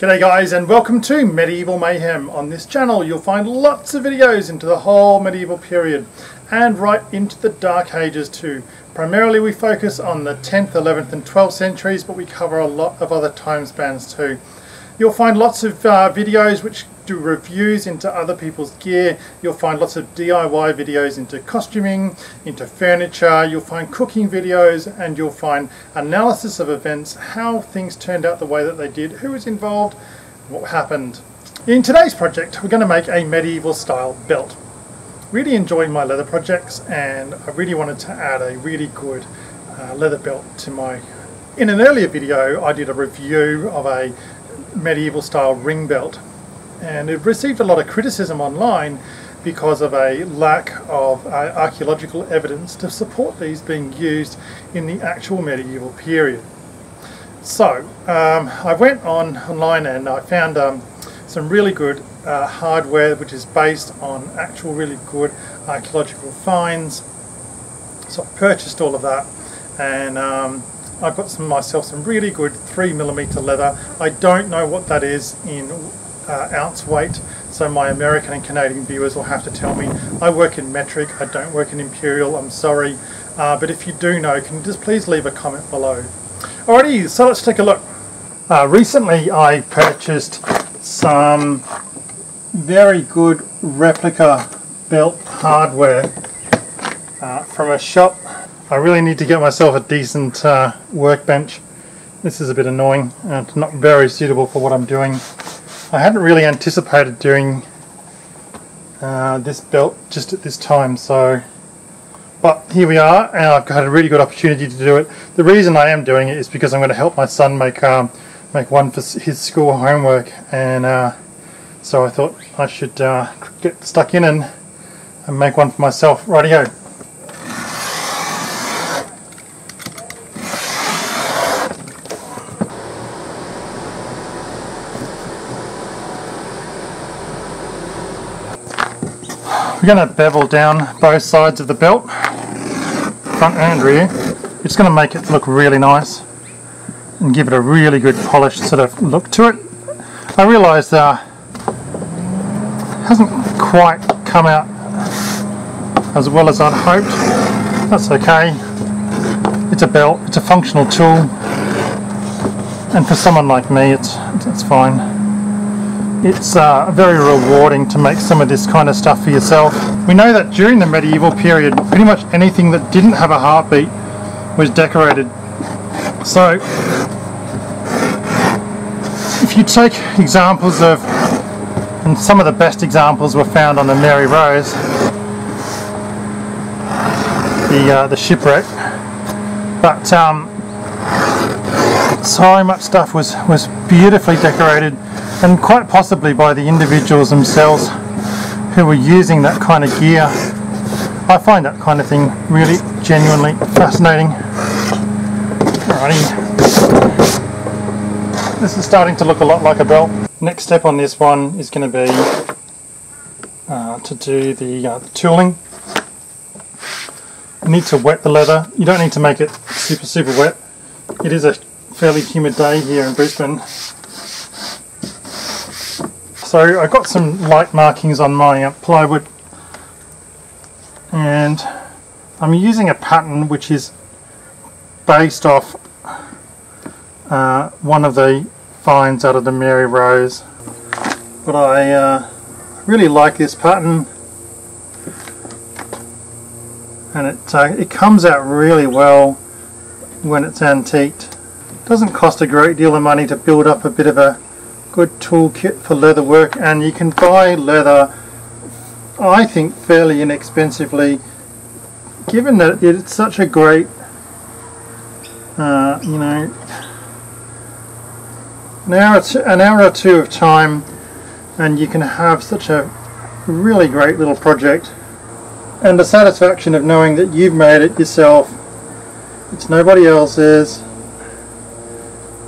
G'day guys and welcome to Medieval Mayhem. On this channel you'll find lots of videos into the whole medieval period and right into the Dark Ages too. Primarily we focus on the 10th, 11th and 12th centuries but we cover a lot of other time spans too. You'll find lots of uh, videos which do reviews into other people's gear. You'll find lots of DIY videos into costuming, into furniture. You'll find cooking videos and you'll find analysis of events, how things turned out the way that they did, who was involved, what happened. In today's project we're going to make a medieval style belt. Really enjoying my leather projects and I really wanted to add a really good uh, leather belt to my in an earlier video I did a review of a medieval style ring belt and it received a lot of criticism online because of a lack of uh, archaeological evidence to support these being used in the actual medieval period. So um, I went on online and I found um, some really good uh, hardware which is based on actual really good archaeological finds. So I purchased all of that and um, I've got some myself some really good 3mm leather. I don't know what that is in uh, ounce weight so my American and Canadian viewers will have to tell me. I work in metric, I don't work in imperial, I'm sorry. Uh, but if you do know, can you just please leave a comment below. Alrighty, so let's take a look. Uh, recently I purchased some very good replica belt hardware uh, from a shop I really need to get myself a decent uh, workbench. This is a bit annoying and not very suitable for what I'm doing. I hadn't really anticipated doing uh, this belt just at this time so but here we are and I've got a really good opportunity to do it. The reason I am doing it is because I'm going to help my son make um, make one for his school homework and uh, so I thought I should uh, get stuck in and, and make one for myself. Rightio. We're going to bevel down both sides of the belt, front and rear. It's going to make it look really nice and give it a really good polished sort of look to it. I realise uh, hasn't quite come out as well as I'd hoped. That's okay. It's a belt, it's a functional tool and for someone like me it's, it's fine it's uh, very rewarding to make some of this kind of stuff for yourself. We know that during the medieval period, pretty much anything that didn't have a heartbeat was decorated. So, if you take examples of, and some of the best examples were found on the Mary Rose, the, uh, the shipwreck, but um, so much stuff was, was beautifully decorated and quite possibly by the individuals themselves who were using that kind of gear. I find that kind of thing really genuinely fascinating. Alrighty. This is starting to look a lot like a belt. Next step on this one is going to be uh, to do the, uh, the tooling. You need to wet the leather. You don't need to make it super super wet. It is a fairly humid day here in Brisbane so I got some light markings on my uh, plywood. And I'm using a pattern which is based off uh, one of the finds out of the Mary Rose. But I uh, really like this pattern. And it, uh, it comes out really well when it's antiqued. It Doesn't cost a great deal of money to build up a bit of a good toolkit for leather work and you can buy leather I think fairly inexpensively given that it's such a great uh, you know an hour, an hour or two of time and you can have such a really great little project. And the satisfaction of knowing that you've made it yourself it's nobody else's.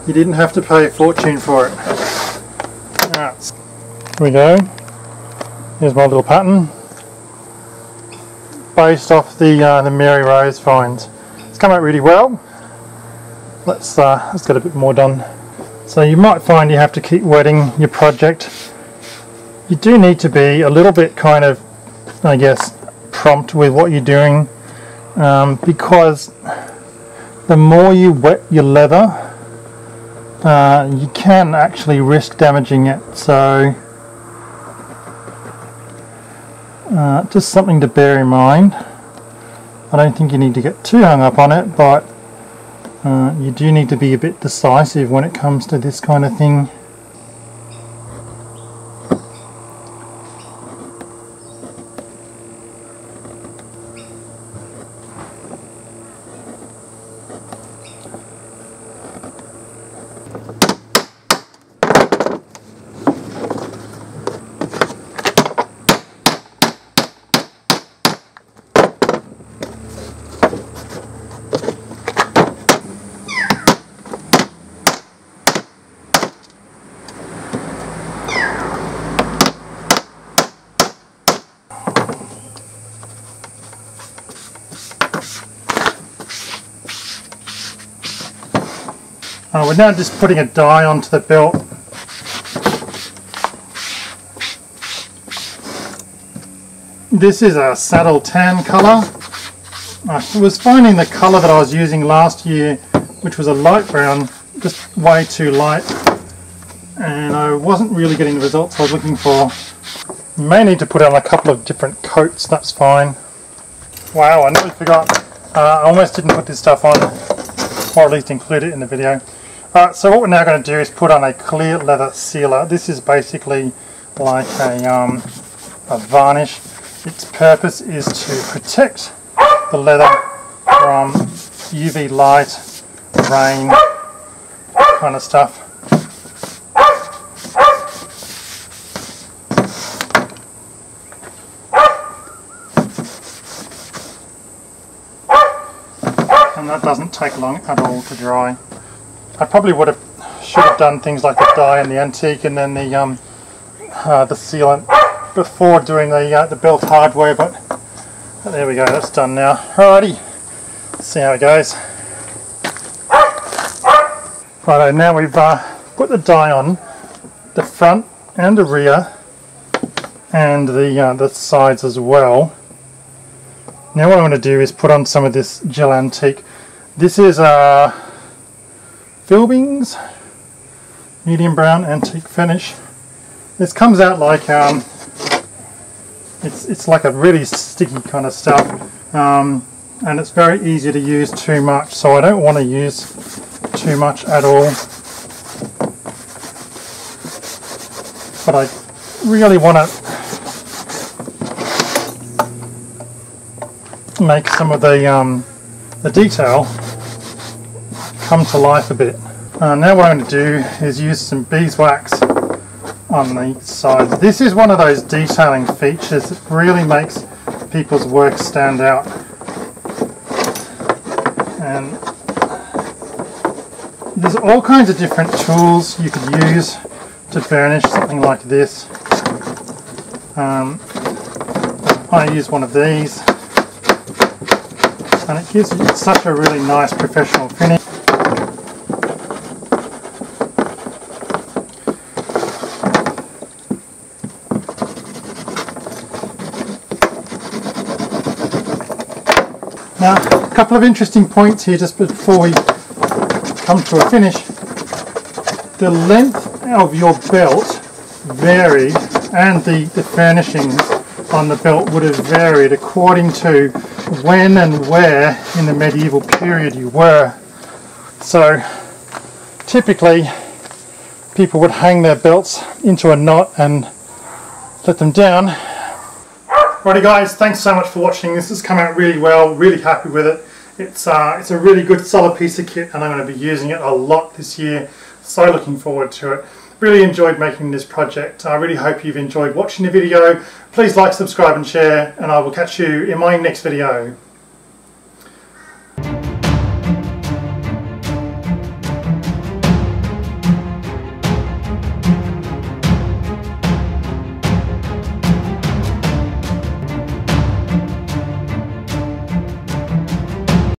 You didn't have to pay a fortune for it we go. Here's my little pattern based off the uh, the Mary Rose finds. It's come out really well. Let's uh, let's get a bit more done. So you might find you have to keep wetting your project. You do need to be a little bit kind of, I guess, prompt with what you're doing um, because the more you wet your leather uh, you can actually risk damaging it so uh, just something to bear in mind. I don't think you need to get too hung up on it but uh, you do need to be a bit decisive when it comes to this kind of thing Uh, we're now just putting a dye onto the belt. This is a saddle tan colour. I was finding the colour that I was using last year, which was a light brown, just way too light. And I wasn't really getting the results I was looking for. You may need to put on a couple of different coats, that's fine. Wow, I nearly forgot. Uh, I almost didn't put this stuff on, or at least include it in the video. So what we're now going to do is put on a clear leather sealer. This is basically like a, um, a varnish. Its purpose is to protect the leather from UV light, rain, kind of stuff. And that doesn't take long at all to dry. I probably would have should have done things like the dye and the antique and then the um, uh, the sealant before doing the uh, the belt hardware but there we go that's done now. Alrighty Let's see how it goes. Right now we've uh, put the dye on the front and the rear and the uh, the sides as well. Now what I want to do is put on some of this gel antique. This is a uh, Fiebing's medium brown antique finish. This comes out like um, it's it's like a really sticky kind of stuff, um, and it's very easy to use too much. So I don't want to use too much at all. But I really want to make some of the um, the detail come to life a bit. Uh, now what I'm going to do is use some beeswax on the sides. This is one of those detailing features that really makes people's work stand out. And there's all kinds of different tools you could use to burnish something like this. Um, I use one of these and it gives you such a really nice professional finish. Now, a couple of interesting points here just before we come to a finish. The length of your belt varied and the, the furnishings on the belt would have varied according to when and where in the medieval period you were. So typically people would hang their belts into a knot and let them down Righty guys, thanks so much for watching. This has come out really well, really happy with it. It's, uh, it's a really good solid piece of kit and I'm going to be using it a lot this year. So looking forward to it. Really enjoyed making this project. I really hope you've enjoyed watching the video. Please like, subscribe and share and I will catch you in my next video.